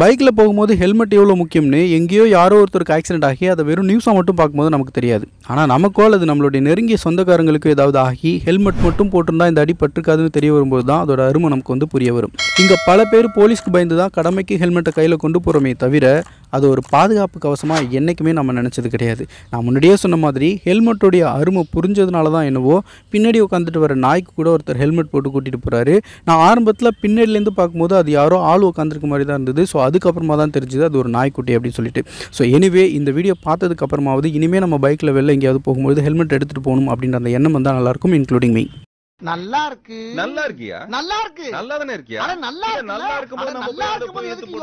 பைக்கில் போகும்போது ஹெல்மெட் எவ்வளோ முக்கியம்னு எங்கேயோ யாரோ ஒருத்தருக்கு ஆக்சிடென்ட் ஆகி அதை வெறும் நியூஸாக மட்டும் பார்க்கும்போது நமக்கு தெரியாது. ஆனால் நமக்கோ அல்லது நம்மளுடைய நெருங்கிய சொந்தக்காரங்களுக்கு ஏதாவது ஆகி ஹெல்மெட் மட்டும் போட்டிருந்தா இந்த அடி பட்டிருக்காதுன்னு தெரிய வரும்போது தான் அதோட அருமை நமக்கு வந்து புரிய வரும். இங்கே பல பேர் போலீஸ்க்கு பயந்து தான் கடமைக்கு ஹெல்மெட்டை கையில் கொண்டு போகிறோமே தவிர அது ஒரு பாதுகாப்பு கவசமாக என்றைக்குமே நம்ம நினச்சது கிடையாது. நான் முன்னாடியே சொன்ன மாதிரி ஹெல்மெட்டோடைய அருமை புரிஞ்சதுனால தான் என்னவோ பின்னாடி உட்காந்துட்டு வர நாய்க்கு கூட ஒருத்தர் ஹெல்மெட் போட்டு கூட்டிகிட்டு போகிறாரு நான் ஆரம்பத்தில் பின்னாடிலேருந்து பார்க்கும்போது அது யாரோ ஆள் உட்காந்துருக்க மாதிரி தான் இருந்தது. ஸோ அதுக்கப்புறமா தான் தெரிஞ்சுது அது ஒரு நாய்க்குட்டி அப்படின்னு சொல்லிட்டு. ஸோ எனிவே இந்த வீடியோ பார்த்ததுக்கு அப்புறமாவது இனிமேல் நம்ம பைக்கில் வெளில எங்கேயாவது போகும்போது ஹெல்மெட் எடுத்துகிட்டு போகணும் அப்படின்ற அந்த எண்ணம் வந்தால் நல்லாயிருக்கும் இன்க்ளூடிங் மீ நல்லா இருக்கு நல்லா இருக்கியா? நல்லா இருக்கு நல்லா தானே இருக்கியா அட நல்லா நல்லா இருக்கும்போது நம்ம போய் யோசிச்சுக்கிட்டு